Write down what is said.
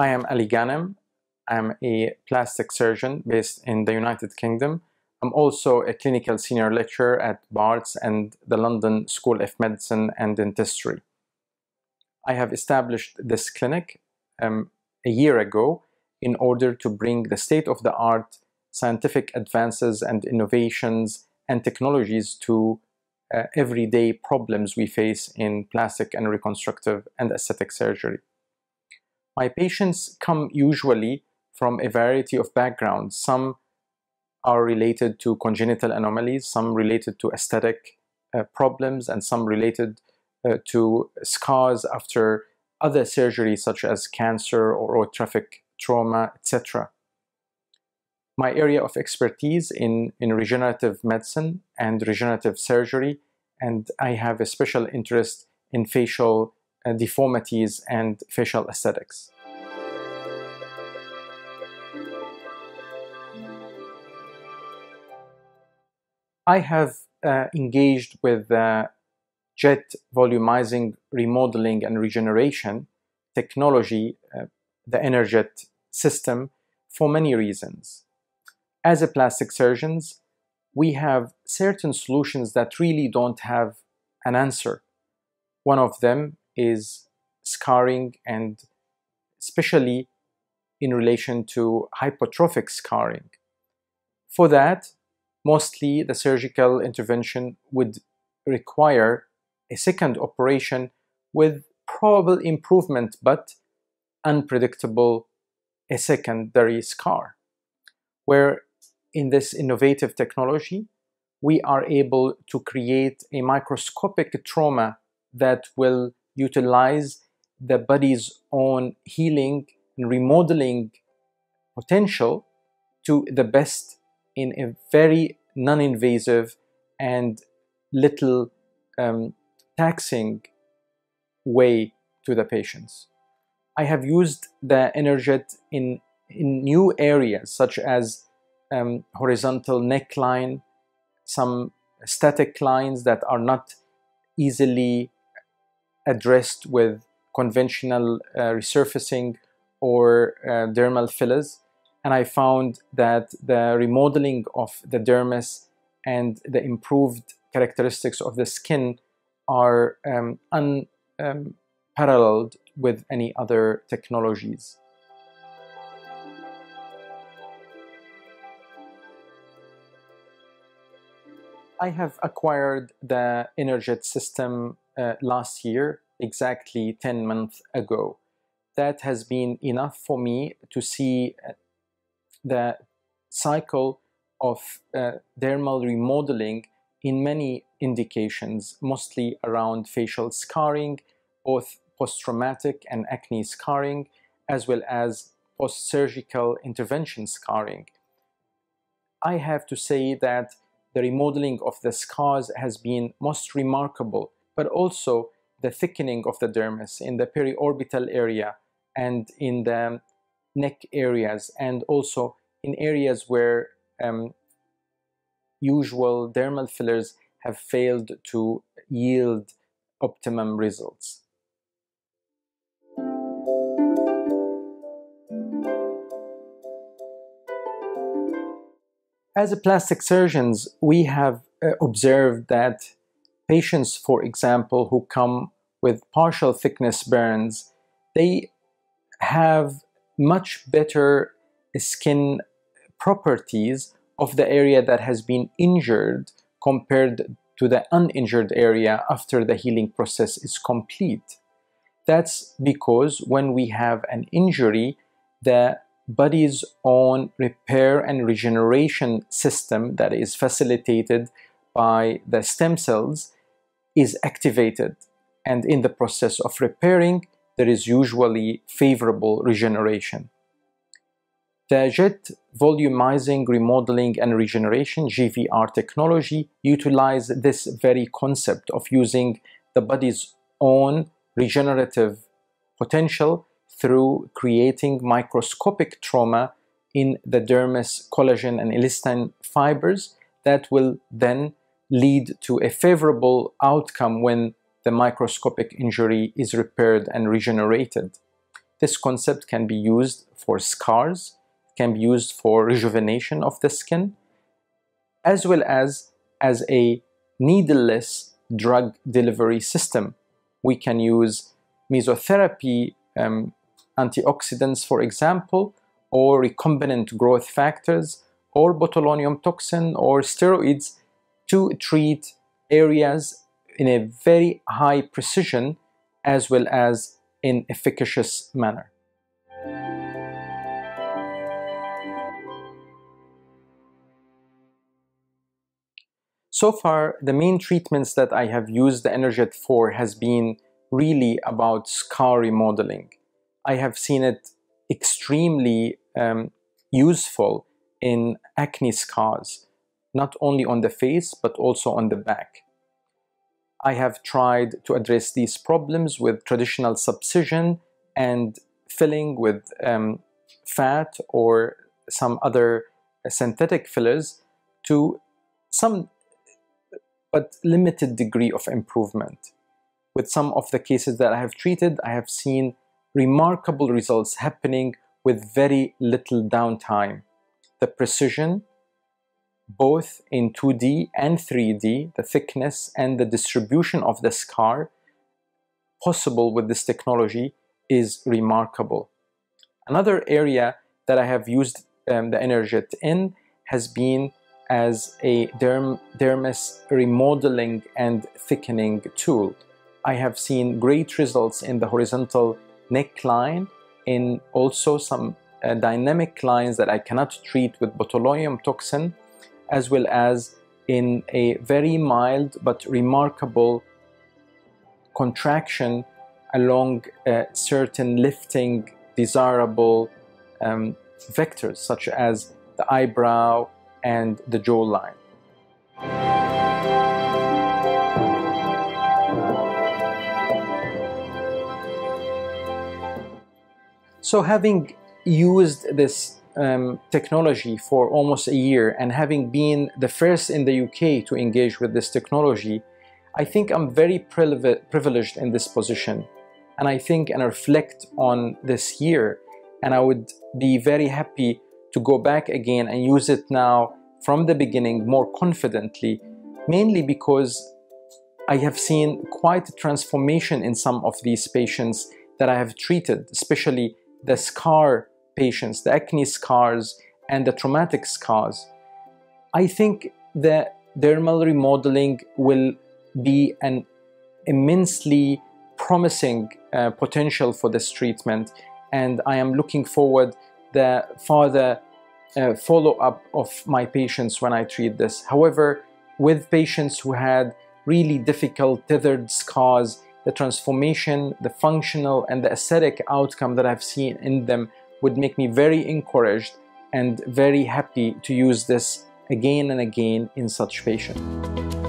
I am Ali Ghanem. I'm a plastic surgeon based in the United Kingdom. I'm also a clinical senior lecturer at Barts and the London School of Medicine and Dentistry. I have established this clinic um, a year ago in order to bring the state-of-the-art scientific advances and innovations and technologies to uh, everyday problems we face in plastic and reconstructive and aesthetic surgery. My patients come usually from a variety of backgrounds. Some are related to congenital anomalies, some related to aesthetic uh, problems, and some related uh, to scars after other surgeries such as cancer or atrophic trauma, etc. My area of expertise in, in regenerative medicine and regenerative surgery, and I have a special interest in facial deformities and facial aesthetics. I have uh, engaged with uh, jet volumizing remodeling and regeneration technology, uh, the EnerJet system, for many reasons. As a plastic surgeons, we have certain solutions that really don't have an answer. One of them is scarring and especially in relation to hypertrophic scarring. For that, mostly the surgical intervention would require a second operation with probable improvement but unpredictable a secondary scar. Where in this innovative technology, we are able to create a microscopic trauma that will utilize the body's own healing and remodeling potential to the best in a very non-invasive and little um, taxing way to the patients. I have used the EnerJet in, in new areas such as um, horizontal neckline, some static lines that are not easily addressed with conventional uh, resurfacing or uh, dermal fillers and I found that the remodeling of the dermis and the improved characteristics of the skin are um, unparalleled um, with any other technologies. I have acquired the EnerJet system uh, last year, exactly 10 months ago. That has been enough for me to see uh, the cycle of uh, dermal remodeling in many indications, mostly around facial scarring, both post-traumatic and acne scarring, as well as post-surgical intervention scarring. I have to say that the remodeling of the scars has been most remarkable, but also the thickening of the dermis in the periorbital area and in the neck areas and also in areas where um, usual dermal fillers have failed to yield optimum results. As a plastic surgeons, we have uh, observed that patients, for example, who come with partial thickness burns, they have much better skin properties of the area that has been injured compared to the uninjured area after the healing process is complete. That's because when we have an injury, the body's own repair and regeneration system that is facilitated by the stem cells is activated. And in the process of repairing, there is usually favorable regeneration. The jet volumizing remodeling and regeneration JVR technology utilize this very concept of using the body's own regenerative potential through creating microscopic trauma in the dermis collagen and elastin fibers that will then lead to a favorable outcome when the microscopic injury is repaired and regenerated. This concept can be used for scars, can be used for rejuvenation of the skin, as well as as a needleless drug delivery system. We can use mesotherapy um, antioxidants, for example, or recombinant growth factors, or botulinum toxin or steroids to treat areas in a very high precision as well as in efficacious manner. So far, the main treatments that I have used the EnerJet for has been really about scar remodeling. I have seen it extremely um, useful in acne scars, not only on the face but also on the back. I have tried to address these problems with traditional subcision and filling with um, fat or some other synthetic fillers to some but limited degree of improvement. With some of the cases that I have treated, I have seen remarkable results happening with very little downtime. The precision, both in 2D and 3D, the thickness and the distribution of the scar possible with this technology is remarkable. Another area that I have used um, the EnerJet in has been as a derm, dermis remodeling and thickening tool. I have seen great results in the horizontal neckline, in also some uh, dynamic lines that I cannot treat with botulinum toxin, as well as in a very mild but remarkable contraction along uh, certain lifting desirable um, vectors such as the eyebrow, and the jawline. So having used this um, technology for almost a year and having been the first in the UK to engage with this technology, I think I'm very privileged in this position. And I think and reflect on this year and I would be very happy to go back again and use it now from the beginning more confidently, mainly because I have seen quite a transformation in some of these patients that I have treated, especially the scar patients, the acne scars and the traumatic scars. I think the dermal remodeling will be an immensely promising uh, potential for this treatment and I am looking forward the further uh, follow-up of my patients when I treat this. However, with patients who had really difficult tethered scars, the transformation, the functional and the aesthetic outcome that I've seen in them would make me very encouraged and very happy to use this again and again in such patients.